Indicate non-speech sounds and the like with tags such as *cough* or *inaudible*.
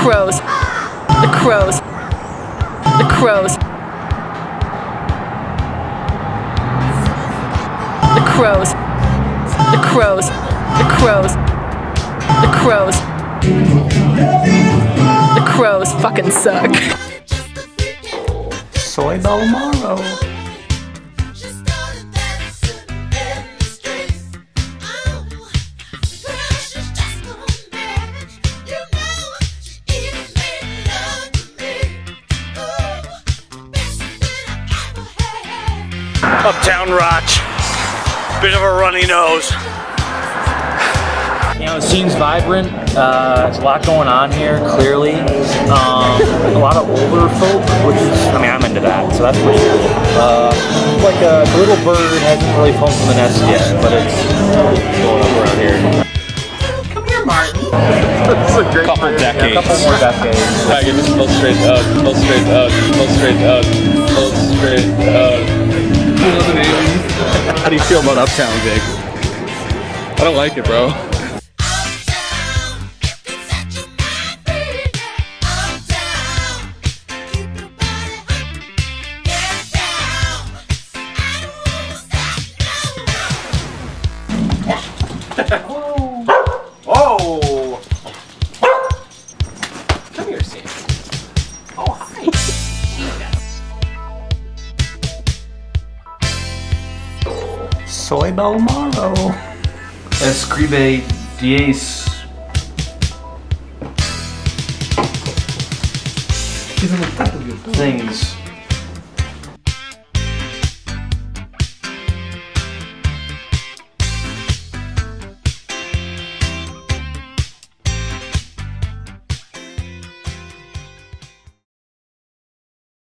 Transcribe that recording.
crows. The crows. The crows. The crows. The crows. The crows. The crows. The crows fucking suck. Soy Balmaro. Uptown Roch. Bit of a runny nose. You know, the scene's vibrant. Uh, there's a lot going on here, clearly. Um, a lot of older folk, which is, I mean, I'm into that, so that's pretty cool. Uh, like a little bird hasn't really flown from the nest yet, but it's going up around here. Come Couple decades. A couple more decades. Tiger just pull straight up, pull straight up, pull straight up, pull straight up. How do you feel about Uptown, Vic? I don't like it, bro. *laughs* Soy Balmaro. Escribe diez. Things